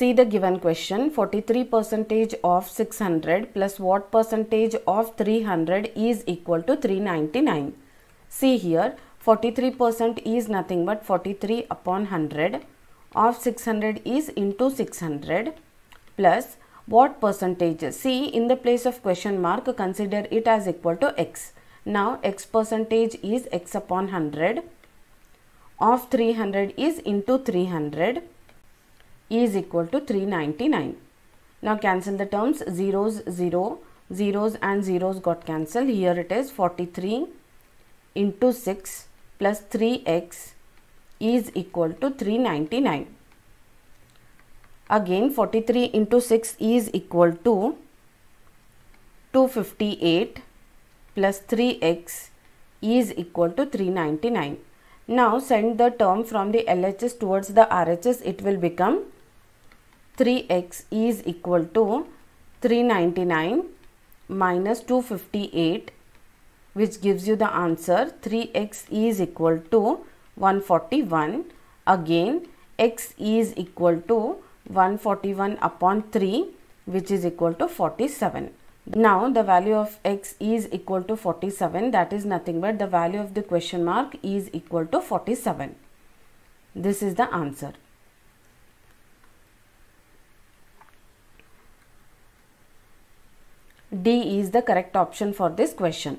See the given question 43 percentage of 600 plus what percentage of 300 is equal to 399. See here 43 percent is nothing but 43 upon 100 of 600 is into 600 plus what percentage? See in the place of question mark consider it as equal to x. Now x percentage is x upon 100 of 300 is into 300 is equal to 399 now cancel the terms. Zeros 0 zeros and zeros got cancelled. Here it is 43 into 6 plus 3x is equal to 399 again 43 into 6 is equal to 258 plus 3x is equal to 399 now send the term from the LHS towards the RHS it will become 3x is equal to 399 minus 258 which gives you the answer. 3x is equal to 141 again x is equal to 141 upon 3 which is equal to 47 now the value of x is equal to 47 that is nothing but the value of the question mark is equal to 47 this is the answer D is the correct option for this question